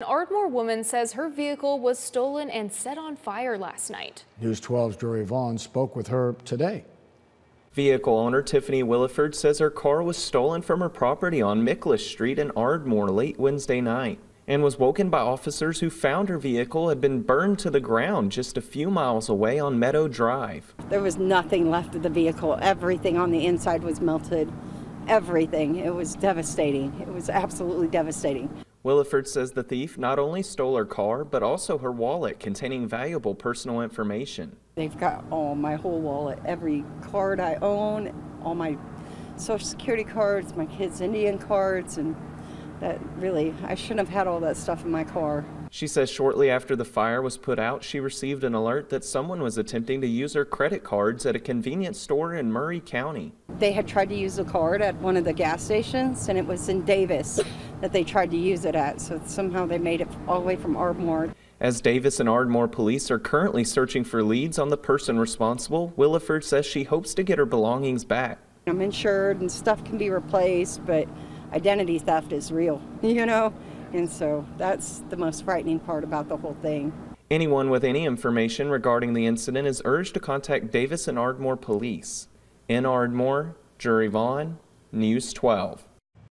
An Ardmore woman says her vehicle was stolen and set on fire last night. News 12's Drury Vaughn spoke with her today. Vehicle owner Tiffany Williford says her car was stolen from her property on McLish Street in Ardmore late Wednesday night and was woken by officers who found her vehicle had been burned to the ground just a few miles away on Meadow Drive. There was nothing left of the vehicle. Everything on the inside was melted. Everything. It was devastating. It was absolutely devastating. Williford says the thief not only stole her car, but also her wallet containing valuable personal information. They've got all my whole wallet, every card I own, all my social security cards, my kids' Indian cards, and that really, I shouldn't have had all that stuff in my car. She says shortly after the fire was put out, she received an alert that someone was attempting to use her credit cards at a convenience store in Murray County. They had tried to use a card at one of the gas stations, and it was in Davis that they tried to use it at. So somehow they made it all the way from Ardmore. As Davis and Ardmore police are currently searching for leads on the person responsible, Williford says she hopes to get her belongings back. I'm insured and stuff can be replaced, but identity theft is real, you know? And so that's the most frightening part about the whole thing. Anyone with any information regarding the incident is urged to contact Davis and Ardmore Police. In Ardmore, Drury Vaughn, News 12.